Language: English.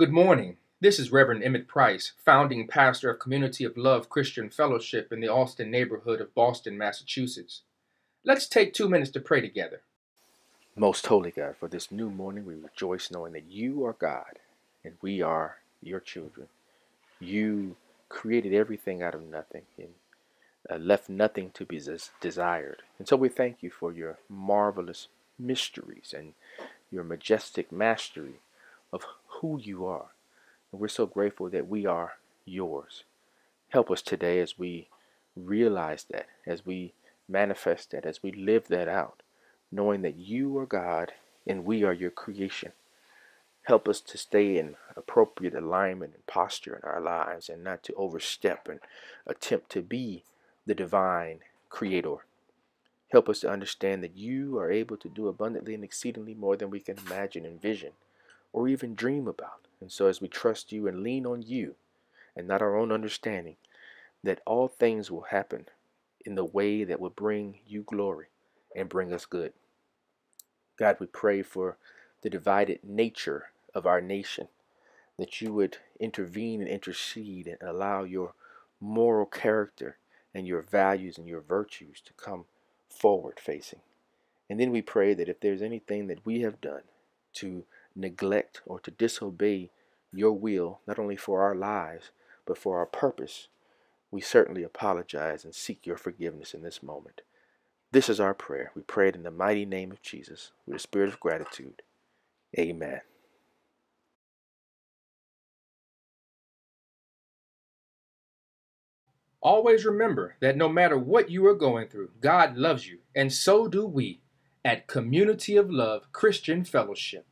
Good morning. This is Reverend Emmett Price, founding pastor of Community of Love Christian Fellowship in the Allston neighborhood of Boston, Massachusetts. Let's take two minutes to pray together. Most holy God, for this new morning we rejoice knowing that you are God and we are your children. You created everything out of nothing and uh, left nothing to be desired. And so we thank you for your marvelous mysteries and your majestic mastery of who you are. And we're so grateful that we are yours. Help us today as we realize that, as we manifest that, as we live that out, knowing that you are God and we are your creation. Help us to stay in appropriate alignment and posture in our lives and not to overstep and attempt to be the divine creator. Help us to understand that you are able to do abundantly and exceedingly more than we can imagine, and envision, or even dream about. And so, as we trust you and lean on you and not our own understanding, that all things will happen in the way that will bring you glory and bring us good. God, we pray for the divided nature of our nation, that you would intervene and intercede and allow your moral character and your values and your virtues to come forward facing. And then we pray that if there's anything that we have done to neglect or to disobey your will, not only for our lives, but for our purpose, we certainly apologize and seek your forgiveness in this moment. This is our prayer. We pray it in the mighty name of Jesus with a spirit of gratitude. Amen. Always remember that no matter what you are going through, God loves you, and so do we at Community of Love Christian Fellowship.